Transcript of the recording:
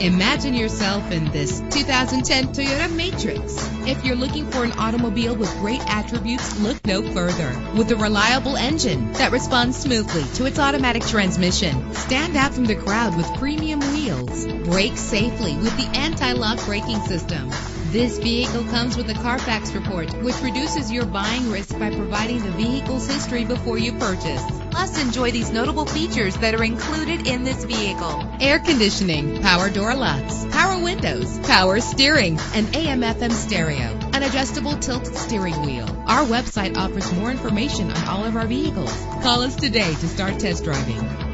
Imagine yourself in this 2010 Toyota Matrix. If you're looking for an automobile with great attributes, look no further. With a reliable engine that responds smoothly to its automatic transmission, stand out from the crowd with premium wheels. Brake safely with the anti-lock braking system. This vehicle comes with a Carfax report, which reduces your buying risk by providing the vehicle's history before you purchase. Plus, enjoy these notable features that are included in this vehicle. Air conditioning, power door locks, power windows, power steering, and AM FM stereo, an adjustable tilt steering wheel. Our website offers more information on all of our vehicles. Call us today to start test driving.